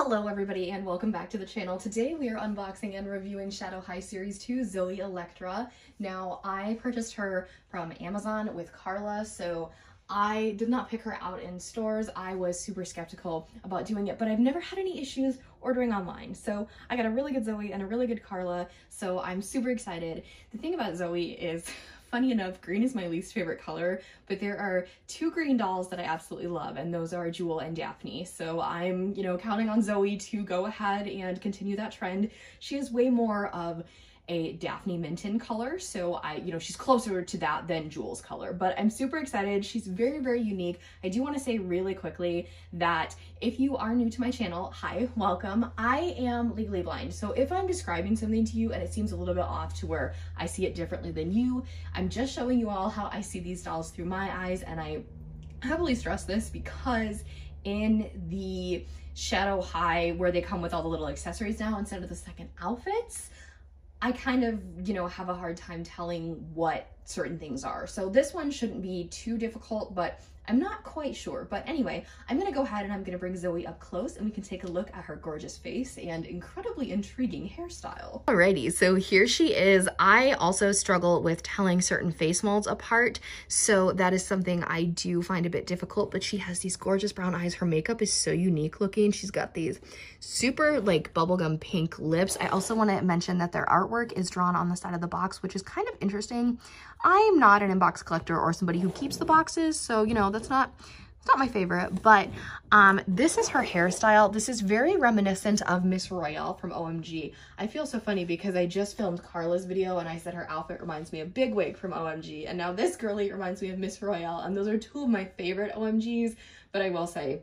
Hello everybody and welcome back to the channel. Today we are unboxing and reviewing Shadow High Series 2 Zooey Electra. Now I purchased her from Amazon with Karla so I did not pick her out in stores. I was super skeptical about doing it but I've never had any issues ordering online. So I got a really good Zooey and a really good Karla so I'm super excited. The thing about Zooey is Funny enough, green is my least favorite color, but there are two green dolls that I absolutely love, and those are Jewel and Daphne. So I'm, you know, counting on Zooey to go ahead and continue that trend. She is way more of a Daphne Minton color. So I, you know, she's closer to that than Jewel's color, but I'm super excited. She's very, very unique. I do want to say really quickly that if you are new to my channel, hi, welcome. I am legally blind. So if I'm describing something to you and it seems a little bit off to where I see it differently than you, I'm just showing you all how I see these dolls through my eyes. And I heavily stress this because in the Shadow High where they come with all the little accessories now instead of the second outfits, I kind of, you know, have a hard time telling what certain things are. So this one shouldn't be too difficult, but I'm not quite sure, but anyway, I'm gonna go ahead and I'm gonna bring Zooey up close and we can take a look at her gorgeous face and incredibly intriguing hairstyle. Alrighty, so here she is. I also struggle with telling certain face molds apart, so that is something I do find a bit difficult, but she has these gorgeous brown eyes. Her makeup is so unique looking. She's got these super like bubblegum pink lips. I also wanna mention that their artwork is drawn on the side of the box, which is kind of interesting. I'm not an inbox collector or somebody who keeps the boxes, so, you know, that's not not my favorite, but um, this is her hairstyle. This is very reminiscent of Miss Royale from OMG. I feel so funny because I just filmed Karla's video and I said her outfit reminds me of Big Wig from OMG. And now this girly reminds me of Miss Royale. And those are two of my favorite OMGs. But I will say,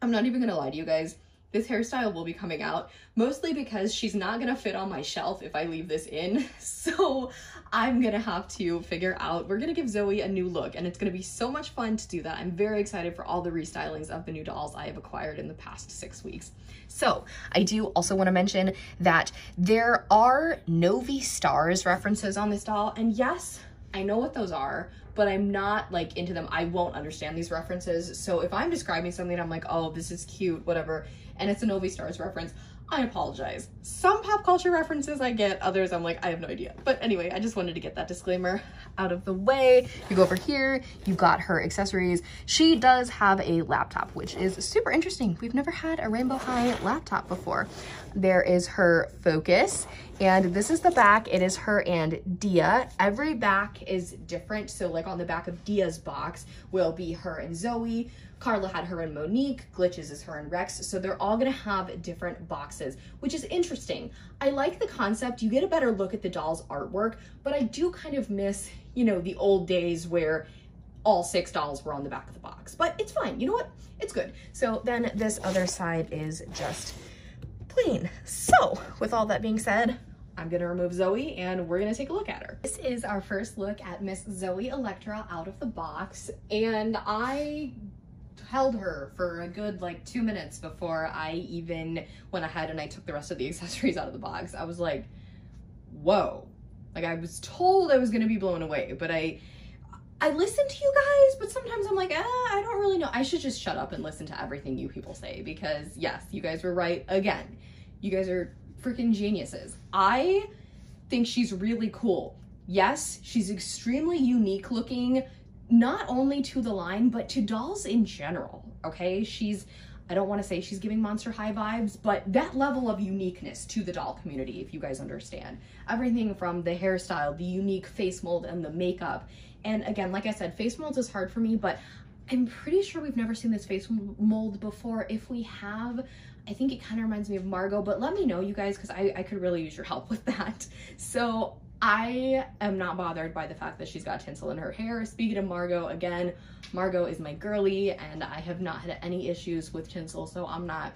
I'm not even gonna lie to you guys this hairstyle will be coming out, mostly because she's not gonna fit on my shelf if I leave this in. So I'm gonna have to figure out, we're gonna give Zooey a new look and it's gonna be so much fun to do that. I'm very excited for all the restylings of the new dolls I have acquired in the past six weeks. So I do also wanna mention that there are Novi Stars references on this doll. And yes, I know what those are, but I'm not like into them. I won't understand these references. So if I'm describing something, I'm like, oh, this is cute, whatever and it's a Novi Stars reference. I apologize. Some pop culture references I get, others I'm like, I have no idea. But anyway, I just wanted to get that disclaimer out of the way. You go over here, you've got her accessories. She does have a laptop, which is super interesting. We've never had a Rainbow High laptop before. There is her focus, and this is the back. It is her and Dia. Every back is different. So like on the back of Dia's box will be her and Zooey. Karla had her and Monique, Glitches is her and Rex, so they're all gonna have different boxes, which is interesting. I like the concept, you get a better look at the doll's artwork, but I do kind of miss, you know, the old days where all six dolls were on the back of the box, but it's fine, you know what? It's good. So then this other side is just plain. So with all that being said, I'm gonna remove Zooey and we're gonna take a look at her. This is our first look at Miss Zooey Electra out of the box and I held her for a good like two minutes before I even went ahead and I took the rest of the accessories out of the box. I was like, whoa. Like I was told I was gonna be blown away, but I I listen to you guys, but sometimes I'm like, ah, I don't really know. I should just shut up and listen to everything you people say because yes, you guys were right again. You guys are freaking geniuses. I think she's really cool. Yes, she's extremely unique looking not only to the line, but to dolls in general, okay? She's, I don't want to say she's giving Monster High vibes, but that level of uniqueness to the doll community, if you guys understand. Everything from the hairstyle, the unique face mold, and the makeup. And again, like I said, face molds is hard for me, but I'm pretty sure we've never seen this face mold before. If we have, I think it kind of reminds me of Margot, but let me know, you guys, because I, I could really use your help with that. So I am not bothered by the fact that she's got tinsel in her hair. Speaking of Margot, again, Margot is my girly and I have not had any issues with tinsel, so I'm not,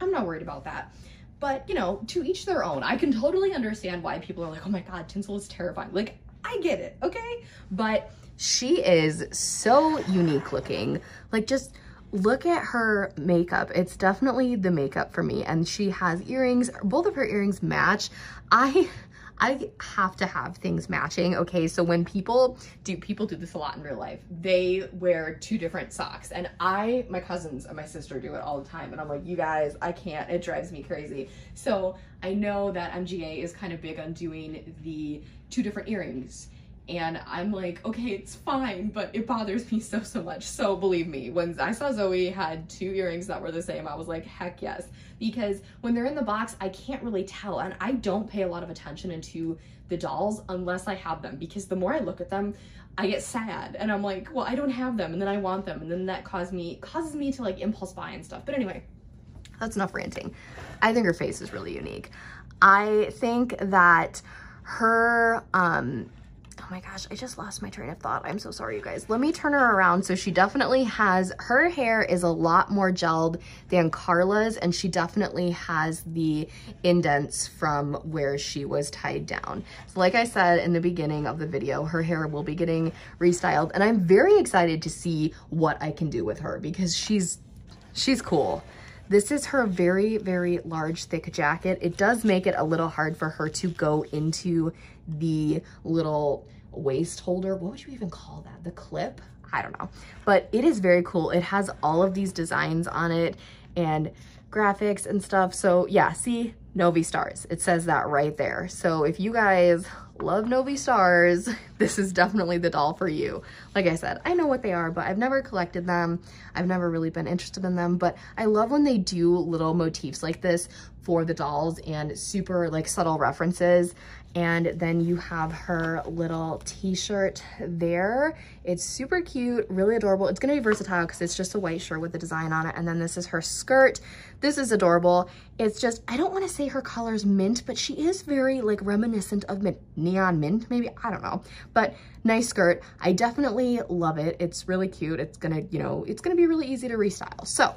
I'm not worried about that. But, you know, to each their own. I can totally understand why people are like, oh my God, tinsel is terrifying. Like, I get it, okay? But she is so unique looking. Like, just look at her makeup. It's definitely the makeup for me. And she has earrings. Both of her earrings match. I I have to have things matching. Okay, so when people do, people do this a lot in real life. They wear two different socks and I, my cousins and my sister do it all the time. And I'm like, you guys, I can't, it drives me crazy. So I know that MGA is kind of big on doing the two different earrings and I'm like, okay, it's fine, but it bothers me so, so much. So believe me, when I saw Zooey had two earrings that were the same, I was like, heck yes. Because when they're in the box, I can't really tell. And I don't pay a lot of attention into the dolls unless I have them. Because the more I look at them, I get sad. And I'm like, well, I don't have them. And then I want them. And then that causes me, causes me to like impulse buy and stuff. But anyway, that's enough ranting. I think her face is really unique. I think that her, um, oh my gosh, I just lost my train of thought. I'm so sorry, you guys. Let me turn her around. So she definitely has, her hair is a lot more gelled than Karla's, and she definitely has the indents from where she was tied down. So like I said in the beginning of the video, her hair will be getting restyled, and I'm very excited to see what I can do with her because she's, she's cool. This is her very, very large, thick jacket. It does make it a little hard for her to go into the little waist holder. What would you even call that? The clip? I don't know. But it is very cool. It has all of these designs on it and graphics and stuff. So yeah, see, Novi Stars. It says that right there. So if you guys love Novi Stars, this is definitely the doll for you. Like I said, I know what they are, but I've never collected them. I've never really been interested in them, but I love when they do little motifs like this for the dolls and super like subtle references. And then you have her little t-shirt there. It's super cute, really adorable. It's gonna be versatile because it's just a white shirt with the design on it. And then this is her skirt. This is adorable. It's just, I don't wanna say her color's mint, but she is very like reminiscent of mint, neon mint maybe, I don't know. But nice skirt. I definitely love it. It's really cute. It's gonna, you know, it's gonna be really easy to restyle. So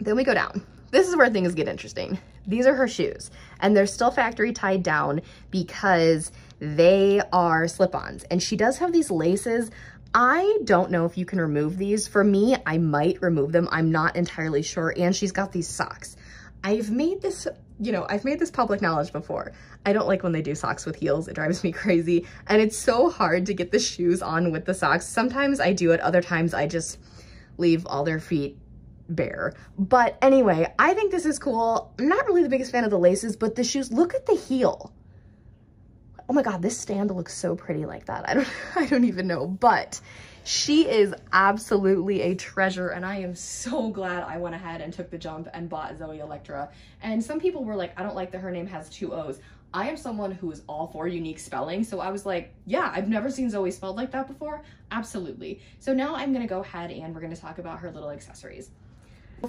then we go down. This is where things get interesting. These are her shoes and they're still factory tied down because they are slip-ons and she does have these laces. I don't know if you can remove these. For me, I might remove them. I'm not entirely sure. And she's got these socks. I've made this, you know, I've made this public knowledge before. I don't like when they do socks with heels. It drives me crazy. And it's so hard to get the shoes on with the socks. Sometimes I do it. Other times I just leave all their feet bare. But anyway, I think this is cool. I'm not really the biggest fan of the laces, but the shoes, look at the heel. Oh my God, this stand looks so pretty like that. I don't, I don't even know, but she is absolutely a treasure and I am so glad I went ahead and took the jump and bought Zooey Electra. And some people were like, I don't like that her name has two O's. I am someone who is all for unique spelling. So I was like, yeah, I've never seen Zoe spelled like that before. Absolutely. So now I'm gonna go ahead and we're gonna talk about her little accessories.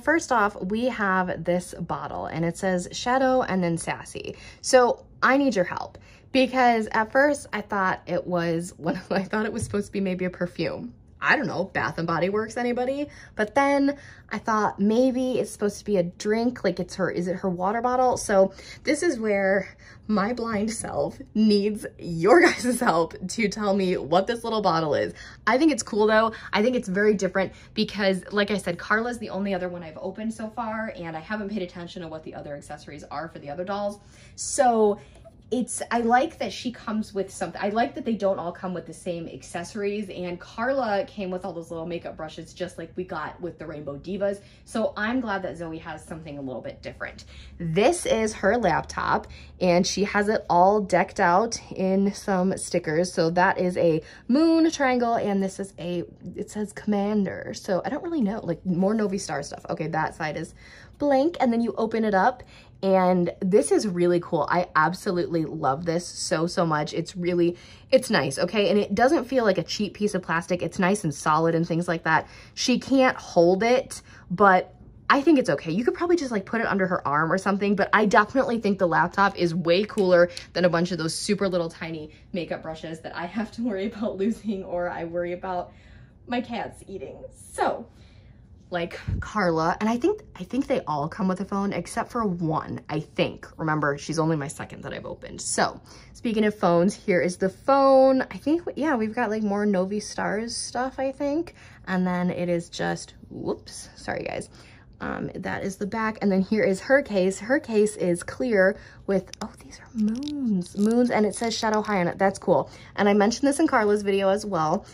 First off, we have this bottle and it says Shadow and then Sassy. So I need your help because at first I thought it was, I thought it was supposed to be maybe a perfume. I don't know, Bath and Body Works, anybody? But then I thought maybe it's supposed to be a drink, like it's her, is it her water bottle? So this is where my blind self needs your guys' help to tell me what this little bottle is. I think it's cool though. I think it's very different because like I said, Karla's the only other one I've opened so far and I haven't paid attention to what the other accessories are for the other dolls. So it's I like that she comes with something. I like that they don't all come with the same accessories and Karla came with all those little makeup brushes just like we got with the Rainbow Divas. So I'm glad that Zooey has something a little bit different. This is her laptop and she has it all decked out in some stickers. So that is a moon triangle and this is a, it says commander. So I don't really know, like more Novi Star stuff. Okay, that side is blank and then you open it up and this is really cool. I absolutely love this so, so much. It's really, it's nice, okay? And it doesn't feel like a cheap piece of plastic. It's nice and solid and things like that. She can't hold it, but I think it's okay. You could probably just like put it under her arm or something, but I definitely think the laptop is way cooler than a bunch of those super little tiny makeup brushes that I have to worry about losing or I worry about my cats eating. So like Karla, and I think I think they all come with a phone except for one, I think. Remember, she's only my second that I've opened. So, speaking of phones, here is the phone. I think, yeah, we've got like more Novi Stars stuff, I think. And then it is just, whoops, sorry guys, Um, that is the back. And then here is her case. Her case is clear with, oh, these are moons, moons. And it says Shadow High on it. That's cool. And I mentioned this in Karla's video as well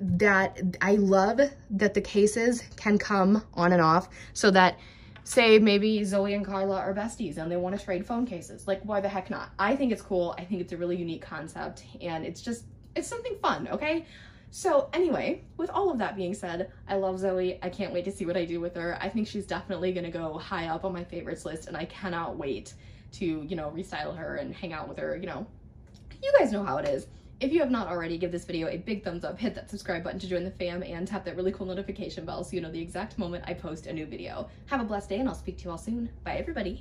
that I love that the cases can come on and off so that say maybe Zooey and Karla are besties and they want to trade phone cases. Like why the heck not? I think it's cool. I think it's a really unique concept and it's just, it's something fun, okay? So anyway, with all of that being said, I love Zooey. I can't wait to see what I do with her. I think she's definitely gonna go high up on my favorites list and I cannot wait to, you know, restyle her and hang out with her, you know. You guys know how it is. If you have not already, give this video a big thumbs up, hit that subscribe button to join the fam, and tap that really cool notification bell so you know the exact moment I post a new video. Have a blessed day, and I'll speak to you all soon. Bye, everybody.